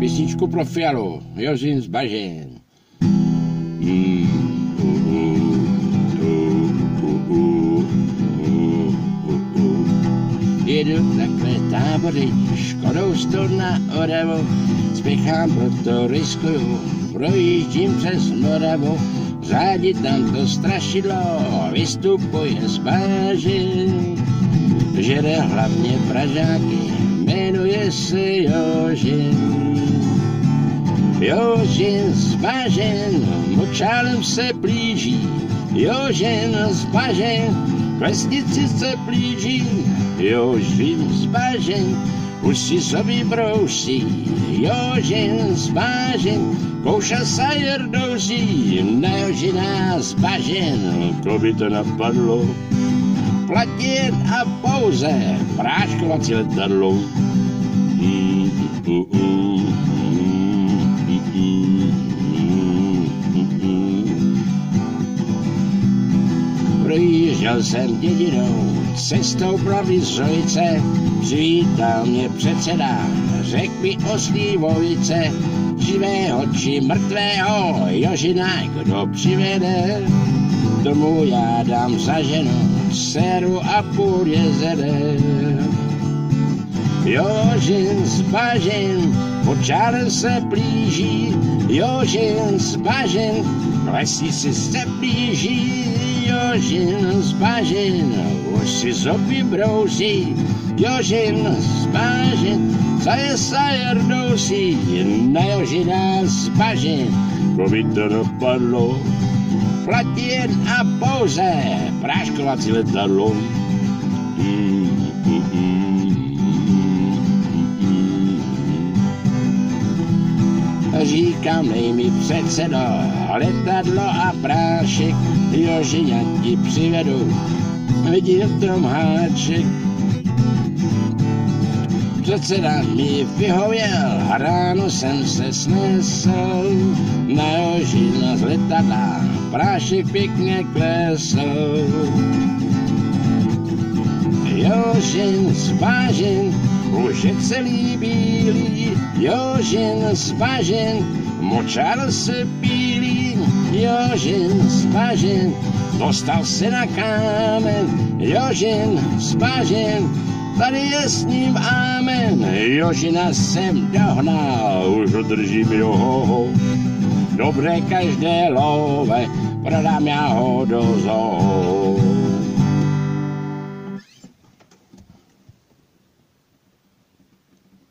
písničku pro Fialu, Jožin z Bažin. Jedu takhle tábory, škodou stol na Oravu, spěchám, proto riskuju, projíždím přes Moravu, řádí tam to strašidlo, vystupuje z Bažin, žere hlavně Pražáky, se Jožin. Jožin zbažen, močálem se plíží, Jožin zbažen, k vesnici se plíží, Jožin zbažen, už si sobě brousí, Jožin zbažen, kouša se jerdousí, na Jožina zbažen, to by to napadlo, platit a pouze práškovací letadlo. Projížděl jsem dědinou, cestou pravý zrojice, přivítal mě předseda, řek mi o slívovice, živého či mrtvého, Jožina, kdo přivede, tomu já dám za ženu, dceru a půl jezere. Jožin zbažen, počárem se blíží, Jožin zbažen, k vesnici se blíží, Jožin zbažen, už si zoby brousí, Jožin zbažen, co je sajerdousí, na Jožina zbažen, to by to dopadlo, platit a pouze práškovací letadlo. Říkám, mi předsedo, letadlo a prášek, Jožiňa ti přivedu, vidí v tom háček. Předseda mi vyhověl, ráno jsem se snesl, na Jožina z letadla, prášek pěkně klesl. Jožin zvážen, už je celý bílý, Jožin zvážen, močal se bílý, Jožin zvážen, dostal se na kámen, Jožin zvážen, tady je s ním amen, Jožina jsem dohnal, už držím joho, dobré každé love, prodám já ho do zoo.